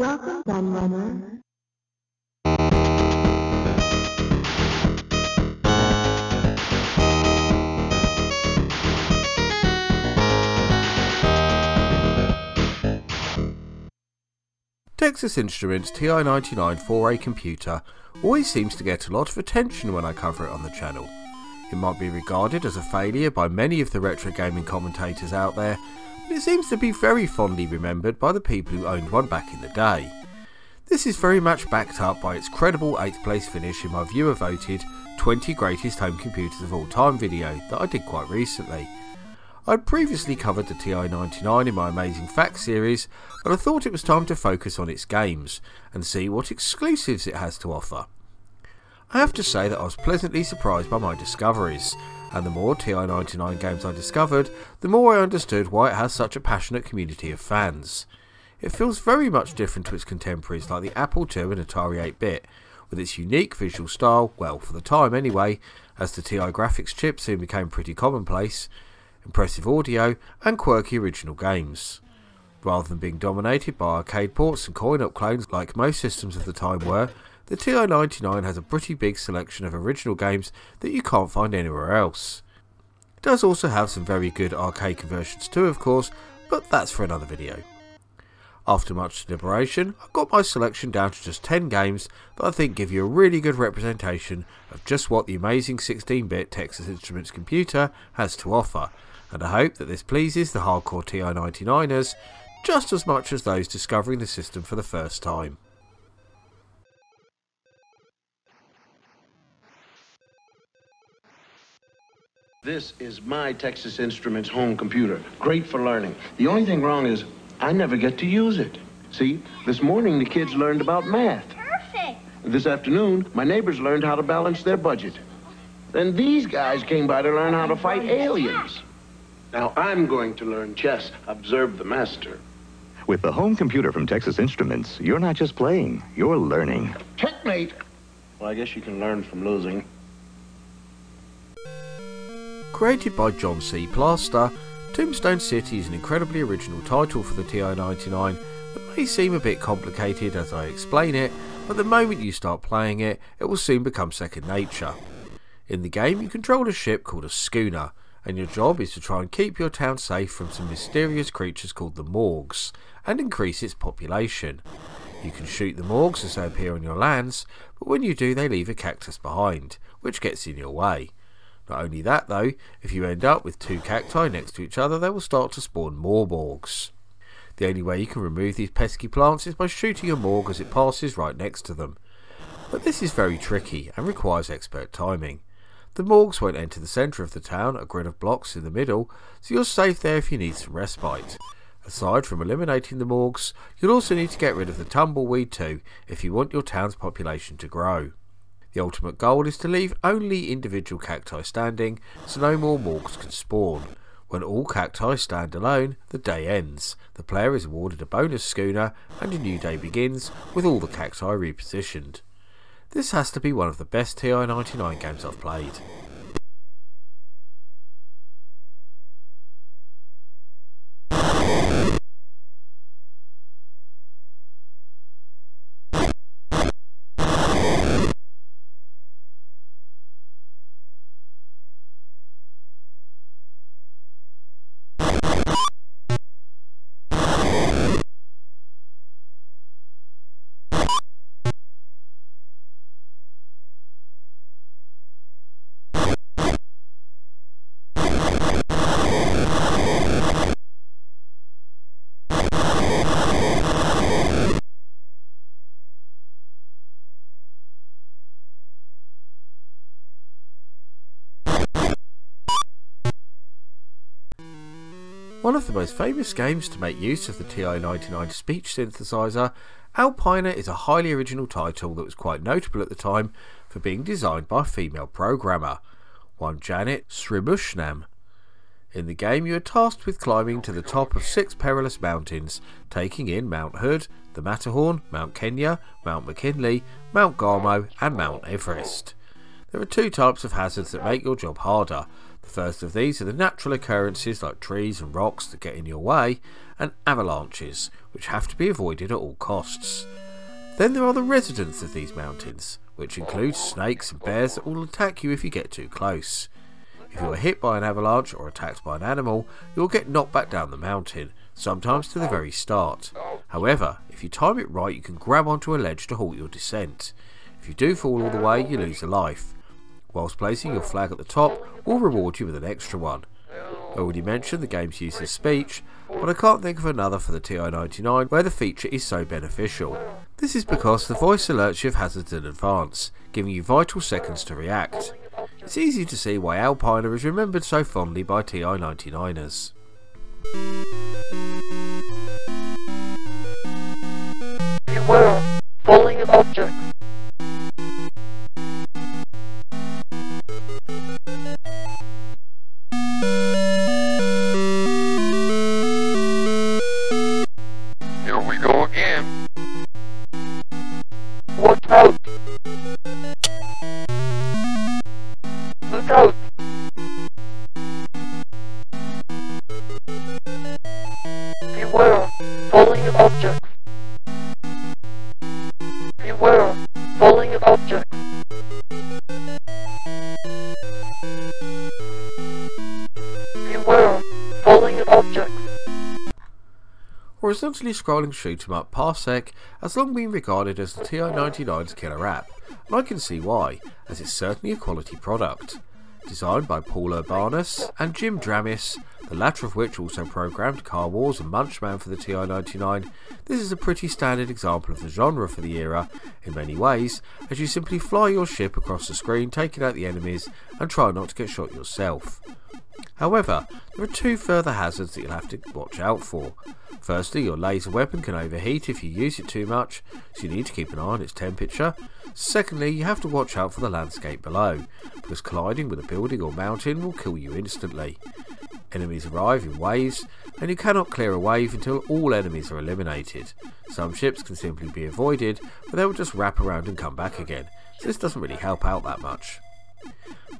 Welcome, Gunrunner. Texas Instruments TI-99 4A computer always seems to get a lot of attention when I cover it on the channel. It might be regarded as a failure by many of the retro gaming commentators out there, but it seems to be very fondly remembered by the people who owned one back in the day. This is very much backed up by its credible 8th place finish in my viewer voted 20 greatest home computers of all time video that I did quite recently. I'd previously covered the TI-99 in my Amazing Facts series, but I thought it was time to focus on its games and see what exclusives it has to offer. I have to say that I was pleasantly surprised by my discoveries, and the more TI-99 games I discovered, the more I understood why it has such a passionate community of fans. It feels very much different to its contemporaries like the Apple II and Atari 8-bit, with its unique visual style, well for the time anyway, as the TI graphics chip soon became pretty commonplace, impressive audio, and quirky original games. Rather than being dominated by arcade ports and coin-op clones like most systems of the time were, the TI-99 has a pretty big selection of original games that you can't find anywhere else. It does also have some very good arcade conversions too of course, but that's for another video. After much deliberation, I've got my selection down to just 10 games that I think give you a really good representation of just what the amazing 16-bit Texas Instruments computer has to offer, and I hope that this pleases the hardcore TI-99ers just as much as those discovering the system for the first time. This is my Texas Instruments home computer. Great for learning. The only thing wrong is I never get to use it. See, this morning the kids learned about math. Perfect. This afternoon, my neighbors learned how to balance their budget. Then these guys came by to learn how to fight aliens. Now I'm going to learn chess. Observe the master. With the home computer from Texas Instruments, you're not just playing, you're learning. Checkmate. Well, I guess you can learn from losing. Created by John C. Plaster, Tombstone City is an incredibly original title for the TI-99 that may seem a bit complicated as I explain it, but the moment you start playing it, it will soon become second nature. In the game, you control a ship called a schooner, and your job is to try and keep your town safe from some mysterious creatures called the Morgs, and increase its population. You can shoot the Morgs as they appear on your lands, but when you do they leave a cactus behind, which gets in your way. Not only that though, if you end up with two cacti next to each other they will start to spawn more Morgs. The only way you can remove these pesky plants is by shooting a Morg as it passes right next to them. But this is very tricky and requires expert timing. The Morgs won't enter the centre of the town, a grid of blocks in the middle, so you're safe there if you need some respite. Aside from eliminating the Morgs, you'll also need to get rid of the tumbleweed too if you want your town's population to grow. The ultimate goal is to leave only individual cacti standing so no more Morgs can spawn. When all cacti stand alone, the day ends. The player is awarded a bonus schooner and a new day begins with all the cacti repositioned. This has to be one of the best TI-99 games I've played. The most famous games to make use of the TI-99 speech synthesizer, Alpiner is a highly original title that was quite notable at the time for being designed by a female programmer, one Janet Srimushnam. In the game you are tasked with climbing to the top of six perilous mountains, taking in Mount Hood, the Matterhorn, Mount Kenya, Mount McKinley, Mount Garmo and Mount Everest. There are two types of hazards that make your job harder. The first of these are the natural occurrences like trees and rocks that get in your way, and avalanches, which have to be avoided at all costs. Then there are the residents of these mountains, which include snakes and bears that will attack you if you get too close. If you are hit by an avalanche or attacked by an animal, you will get knocked back down the mountain, sometimes to the very start. However, if you time it right, you can grab onto a ledge to halt your descent. If you do fall all the way, you lose a life. Whilst placing your flag at the top will reward you with an extra one. I already mentioned the game's use of speech, but I can't think of another for the TI-99 where the feature is so beneficial. This is because the voice alerts you of hazards in advance, giving you vital seconds to react. It's easy to see why Alpiner is remembered so fondly by TI-99ers. Beware, falling objects. Horizontally scrolling shoot 'em up Parsec has long been regarded as the TI-99's killer app, and I can see why, as it's certainly a quality product. Designed by Paul Urbanus and Jim Dramis, the latter of which also programmed Car Wars and Munchman for the TI-99, this is a pretty standard example of the genre for the era in many ways, as you simply fly your ship across the screen taking out the enemies and try not to get shot yourself. However, there are two further hazards that you'll have to watch out for. Firstly, your laser weapon can overheat if you use it too much, so you need to keep an eye on its temperature. Secondly, you have to watch out for the landscape below, because colliding with a building or mountain will kill you instantly. Enemies arrive in waves, and you cannot clear a wave until all enemies are eliminated. Some ships can simply be avoided, but they will just wrap around and come back again, so this doesn't really help out that much.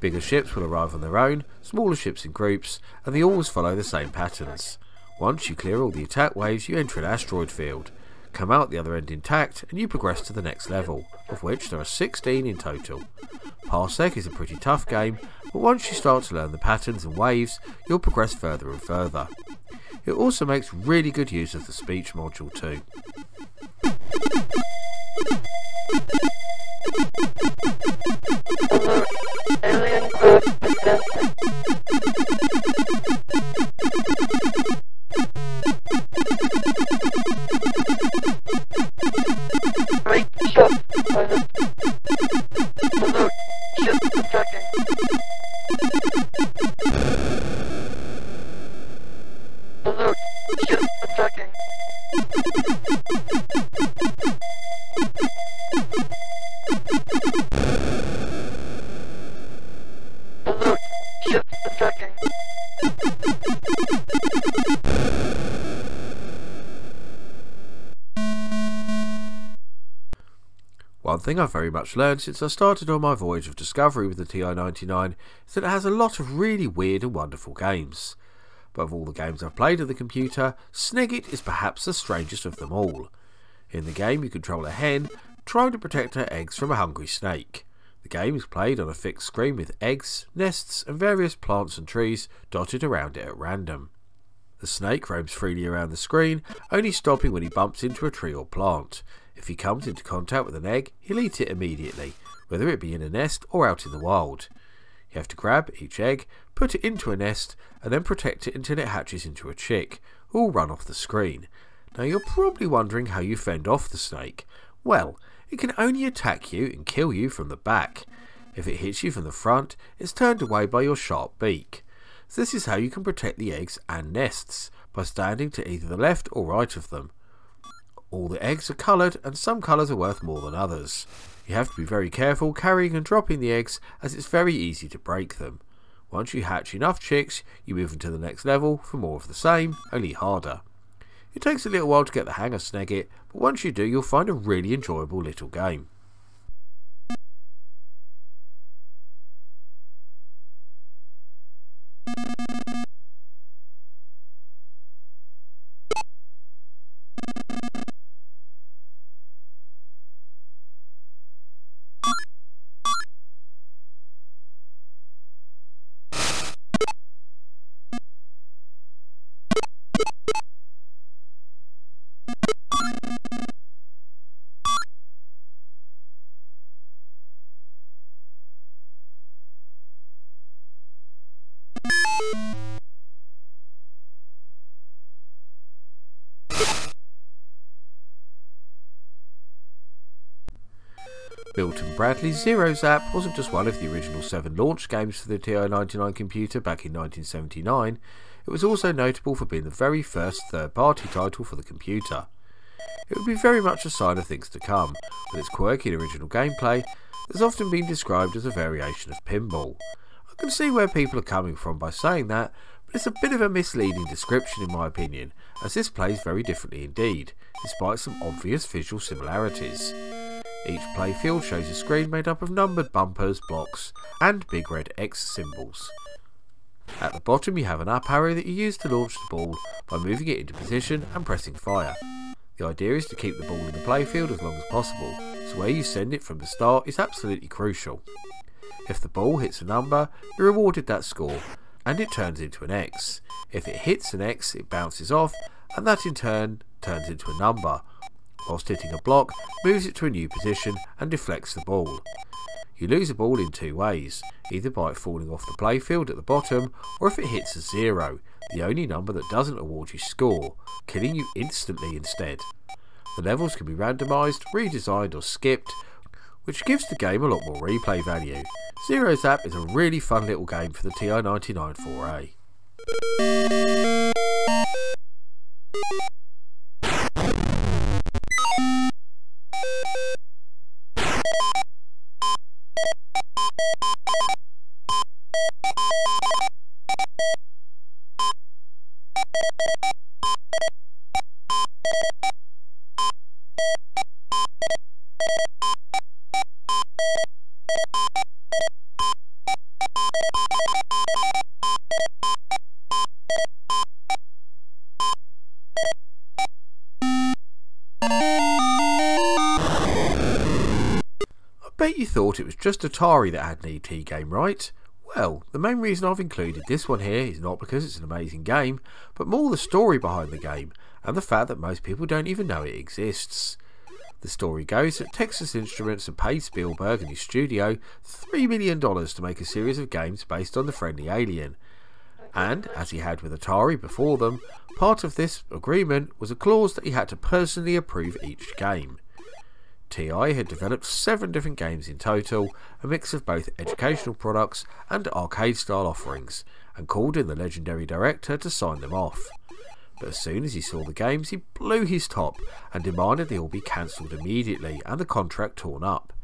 Bigger ships will arrive on their own, smaller ships in groups, and they always follow the same patterns. Once you clear all the attack waves, you enter an asteroid field. Come out the other end intact, and you progress to the next level, of which there are 16 in total. Parsec is a pretty tough game, but once you start to learn the patterns and waves, you'll progress further and further. It also makes really good use of the speech module too. One thing I've very much learned since I started on my voyage of discovery with the TI-99 is that it has a lot of really weird and wonderful games. But of all the games I've played on the computer, Sneggit is perhaps the strangest of them all. In the game you control a hen trying to protect her eggs from a hungry snake. The game is played on a fixed screen with eggs, nests and various plants and trees dotted around it at random. The snake roams freely around the screen, only stopping when he bumps into a tree or plant. If he comes into contact with an egg, he'll eat it immediately, whether it be in a nest or out in the wild. You have to grab each egg, put it into a nest, and then protect it until it hatches into a chick, will run off the screen. Now you're probably wondering how you fend off the snake. Well, it can only attack you and kill you from the back. If it hits you from the front, it's turned away by your sharp beak. So this is how you can protect the eggs and nests, by standing to either the left or right of them. All the eggs are coloured and some colours are worth more than others. You have to be very careful carrying and dropping the eggs as it's very easy to break them. Once you hatch enough chicks, you move into the next level for more of the same, only harder. It takes a little while to get the hang of Sneggit, but once you do you'll find a really enjoyable little game. Milton Bradley's Zero Zap wasn't just one of the original seven launch games for the TI-99 computer back in 1979, it was also notable for being the very first third-party title for the computer. It would be very much a sign of things to come, with its quirky and original gameplay that's often been described as a variation of pinball. I can see where people are coming from by saying that, but it's a bit of a misleading description in my opinion, as this plays very differently indeed, despite some obvious visual similarities. Each playfield shows a screen made up of numbered bumpers, blocks, and big red X symbols. At the bottom you have an up arrow that you use to launch the ball by moving it into position and pressing fire. The idea is to keep the ball in the playfield as long as possible, so where you send it from the start is absolutely crucial. If the ball hits a number, you're rewarded that score, and it turns into an X. If it hits an X, it bounces off, and that in turn turns into a number. Whilst hitting a block, moves it to a new position and deflects the ball. You lose a ball in two ways, either by it falling off the playfield at the bottom, or if it hits a zero, the only number that doesn't award you score, killing you instantly instead. The levels can be randomised, redesigned or skipped, which gives the game a lot more replay value. Zero Zap is a really fun little game for the TI-99 4A you. Bet you thought it was just Atari that had an ET game, right? Well, the main reason I've included this one here is not because it's an amazing game, but more the story behind the game, and the fact that most people don't even know it exists. The story goes that Texas Instruments had paid Spielberg and his studio $3 million to make a series of games based on the friendly alien. And, as he had with Atari before them, part of this agreement was a clause that he had to personally approve each game. TI had developed seven different games in total, a mix of both educational products and arcade style offerings, and called in the legendary director to sign them off. But as soon as he saw the games, he blew his top and demanded they all be cancelled immediately and the contract torn up.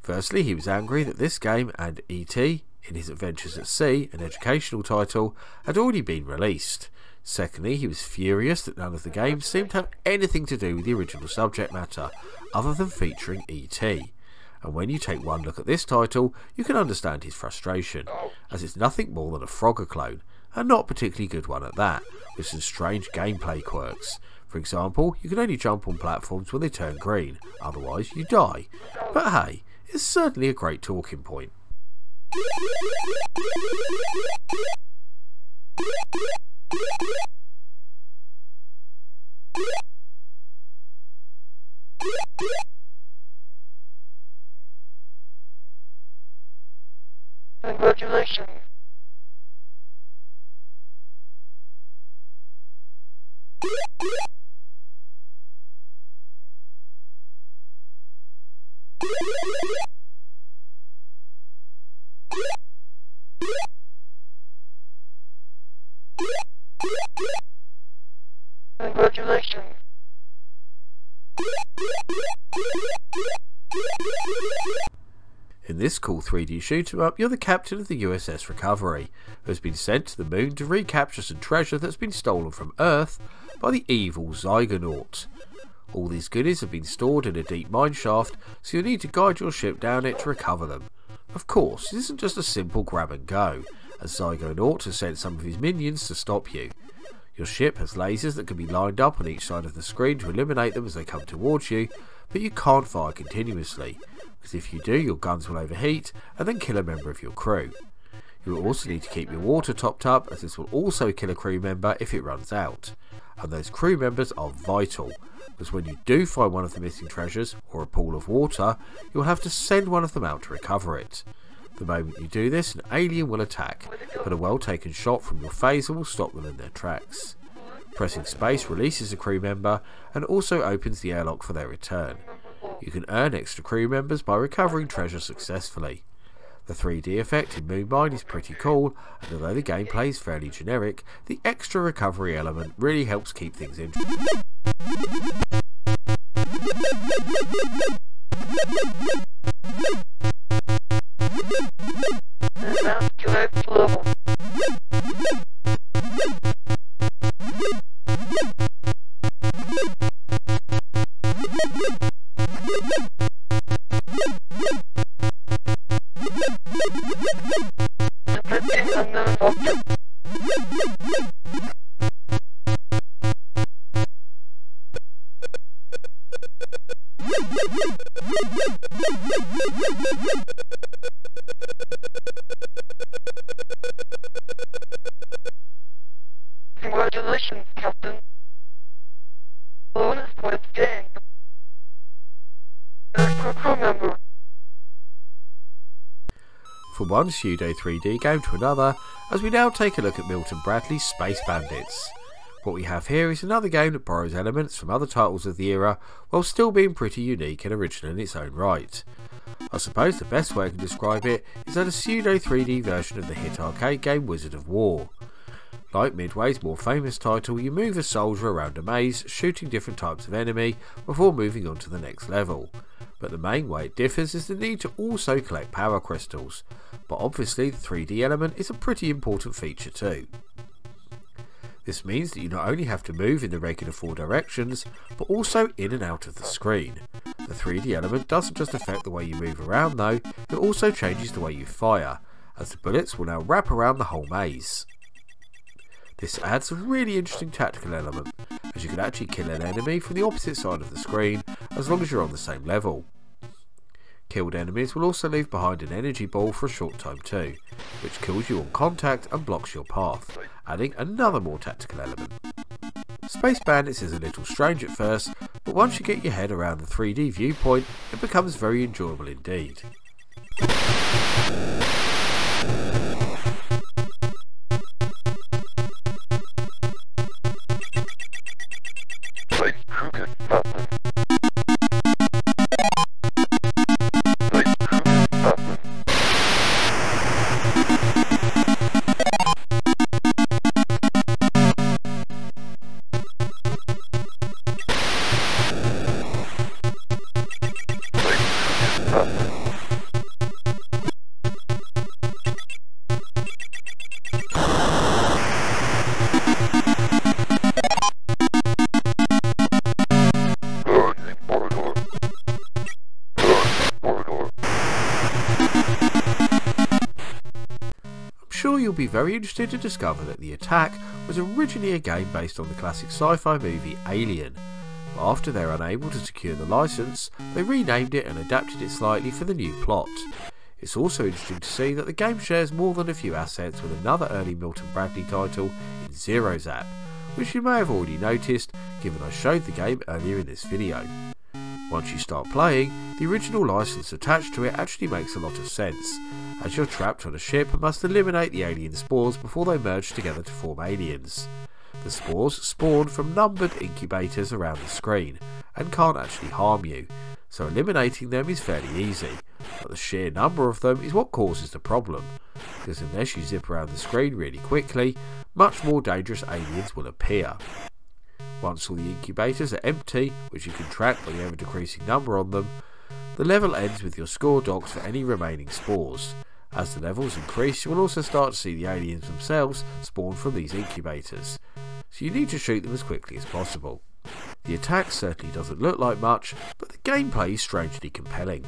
Firstly, he was angry that this game and E.T., in his Adventures at Sea, an educational title, had already been released. Secondly, he was furious that none of the games seemed to have anything to do with the original subject matter, other than featuring E.T. And when you take one look at this title, you can understand his frustration, as it's nothing more than a Frogger clone, and not particularly good one at that, with some strange gameplay quirks. For example, you can only jump on platforms when they turn green, otherwise you die. But hey, it's certainly a great talking point. Congratulations. In this cool 3D shoot 'em up, you're the captain of the USS Recovery, who has been sent to the moon to recapture some treasure that's been stolen from Earth by the evil Zygonaut. All these goodies have been stored in a deep mine shaft, so you'll need to guide your ship down it to recover them. Of course, this isn't just a simple grab and go, as Zygonaut has sent some of his minions to stop you. Your ship has lasers that can be lined up on each side of the screen to eliminate them as they come towards you, but you can't fire continuously, because if you do, your guns will overheat and then kill a member of your crew. You will also need to keep your water topped up, as this will also kill a crew member if it runs out. And those crew members are vital, because when you do find one of the missing treasures, or a pool of water, you'll have to send one of them out to recover it. The moment you do this, an alien will attack, but a well taken shot from your phaser will stop them in their tracks. Pressing space releases a crew member and also opens the airlock for their return. You can earn extra crew members by recovering treasure successfully. The 3D effect in Moonmine is pretty cool, and although the gameplay is fairly generic, the extra recovery element really helps keep things interesting. Mount to One pseudo 3D game to another, as we now take a look at Milton Bradley's Space Bandits. What we have here is another game that borrows elements from other titles of the era while still being pretty unique and original in its own right. I suppose the best way I can describe it is that a pseudo 3D version of the hit arcade game Wizard of Wor. Like Midway's more famous title, you move a soldier around a maze, shooting different types of enemy before moving on to the next level. But the main way it differs is the need to also collect power crystals, but obviously the 3D element is a pretty important feature too. This means that you not only have to move in the regular four directions, but also in and out of the screen. The 3D element doesn't just affect the way you move around though, it also changes the way you fire, as the bullets will now wrap around the whole maze. This adds a really interesting tactical element, as you can actually kill an enemy from the opposite side of the screen as long as you're on the same level. Killed enemies will also leave behind an energy ball for a short time too, which kills you on contact and blocks your path, adding another more tactical element. Space Bandits is a little strange at first, but once you get your head around the 3D viewpoint, it becomes very enjoyable indeed. Very interested to discover that The Attack was originally a game based on the classic sci-fi movie Alien, but after they're unable to secure the license, they renamed it and adapted it slightly for the new plot. It's also interesting to see that the game shares more than a few assets with another early Milton Bradley title in Zero Zap, which you may have already noticed given I showed the game earlier in this video. Once you start playing, the original license attached to it actually makes a lot of sense, as you're trapped on a ship and must eliminate the alien spores before they merge together to form aliens. The spores spawn from numbered incubators around the screen and can't actually harm you, so eliminating them is fairly easy, but the sheer number of them is what causes the problem, because unless you zip around the screen really quickly, much more dangerous aliens will appear. Once all the incubators are empty, which you can track by the ever decreasing number on them, the level ends with your score docs for any remaining spores. As the levels increase, you will also start to see the aliens themselves spawn from these incubators, so you need to shoot them as quickly as possible. The attack certainly doesn't look like much, but the gameplay is strangely compelling.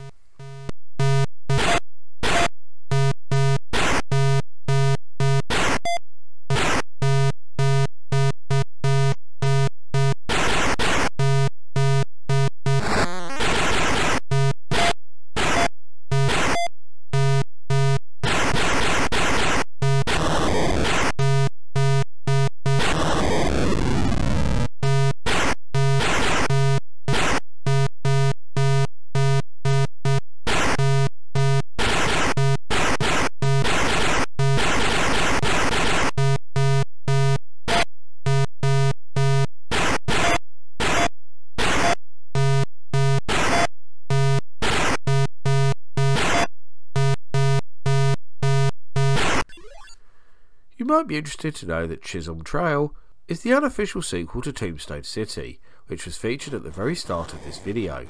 Might be interested to know that Chisholm Trail is the unofficial sequel to Tombstone City, which was featured at the very start of this video.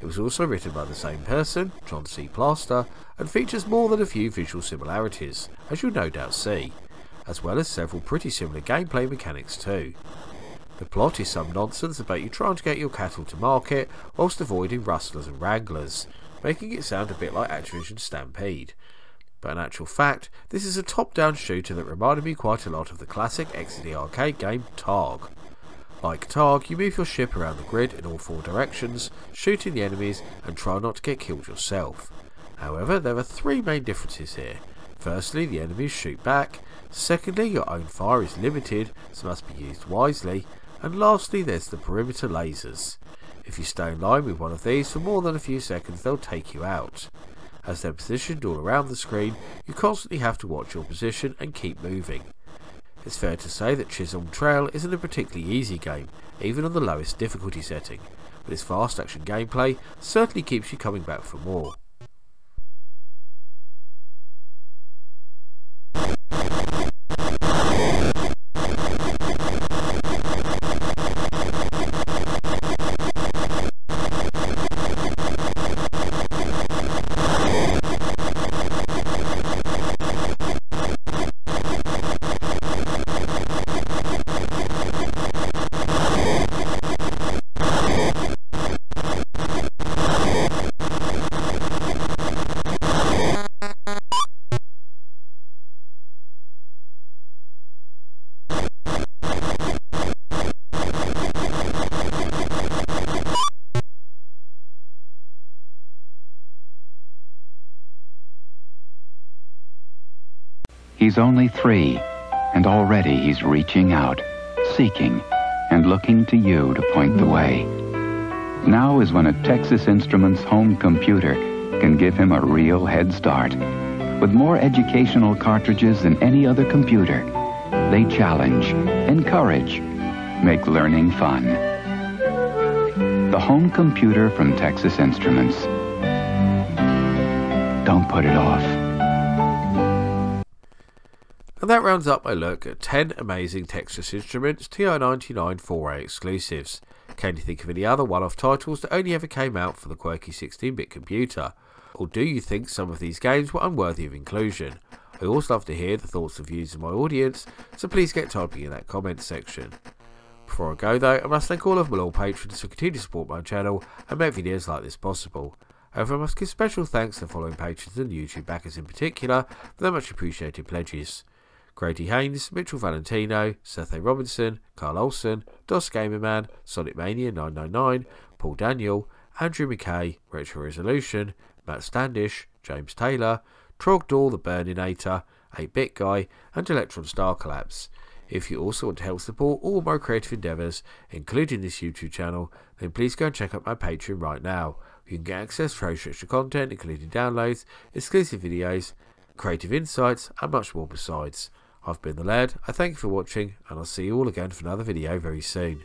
It was also written by the same person, John C. Plaster, and features more than a few visual similarities, as you'll no doubt see, as well as several pretty similar gameplay mechanics too. The plot is some nonsense about you trying to get your cattle to market whilst avoiding rustlers and wranglers, making it sound a bit like Activision Stampede. But in actual fact, this is a top-down shooter that reminded me quite a lot of the classic Exidy arcade game Targ. Like Targ, you move your ship around the grid in all four directions, shooting the enemies and try not to get killed yourself. However, there are three main differences here. Firstly, the enemies shoot back. Secondly, your own fire is limited, so must be used wisely. And lastly, there's the perimeter lasers. If you stay in line with one of these for more than a few seconds, they'll take you out. As they're positioned all around the screen, you constantly have to watch your position and keep moving. It's fair to say that Chisholm Trail isn't a particularly easy game, even on the lowest difficulty setting, but its fast action gameplay certainly keeps you coming back for more. Only three, and already he's reaching out, seeking, and looking to you to point the way. Now is when a Texas Instruments home computer can give him a real head start. With more educational cartridges than any other computer, they challenge, encourage, make learning fun. The home computer from Texas Instruments. Don't put it off. And that rounds up my look at 10 amazing Texas Instruments TI-99 4A exclusives. Can you think of any other one-off titles that only ever came out for the quirky 16-bit computer? Or do you think some of these games were unworthy of inclusion? I always love to hear the thoughts and views of my audience, so please get typing in that comments section. Before I go though, I must thank all of my loyal patrons who continue to support my channel and make videos like this possible. However, I must give special thanks to the following patrons and YouTube backers in particular for their much appreciated pledges. Grady Haynes, Mitchell Valentino, Seth A. Robinson, Carl Olson, Dos Gamerman, Sonic Mania 999, Paul Daniel, Andrew McKay, Retro Resolution, Matt Standish, James Taylor, Trogdor the Burninator, 8-Bit Guy, and Electron Star Collapse. If you also want to help support all my creative endeavours, including this YouTube channel, then please go and check out my Patreon right now. You can get access to extra content, including downloads, exclusive videos, creative insights, and much more besides. I've been the Laird, I thank you for watching, and I'll see you all again for another video very soon.